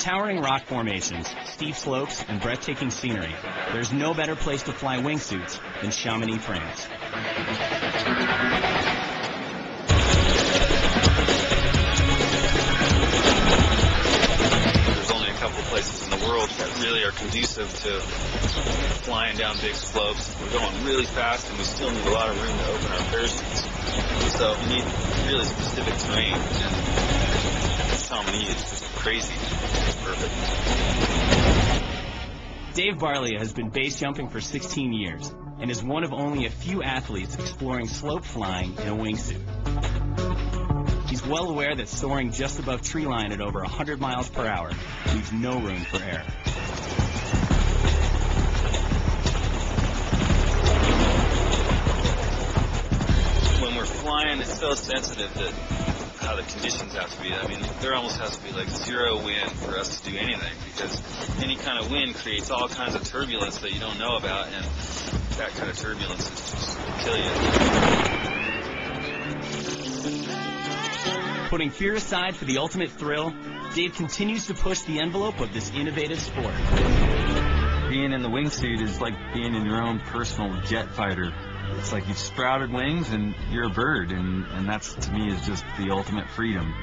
towering rock formations, steep slopes, and breathtaking scenery, there's no better place to fly wingsuits than Chamonix, France. There's only a couple places in the world that really are conducive to flying down big slopes. We're going really fast and we still need a lot of room to open our parachutes. So we need really specific terrain and Is just crazy. It's perfect. Dave Barlia has been base jumping for 16 years and is one of only a few athletes exploring slope flying in a wingsuit. He's well aware that soaring just above tree line at over 100 miles per hour leaves no room for error. When we're flying, it's so sensitive that how the conditions have to be. I mean, there almost has to be like zero wind for us to do anything because any kind of wind creates all kinds of turbulence that you don't know about, and that kind of turbulence is just will kill you. Putting fear aside for the ultimate thrill, Dave continues to push the envelope of this innovative sport. Being in the wingsuit is like being in your own personal jet fighter. It's like you've sprouted wings and you're a bird, and, and that's to me is just the ultimate freedom.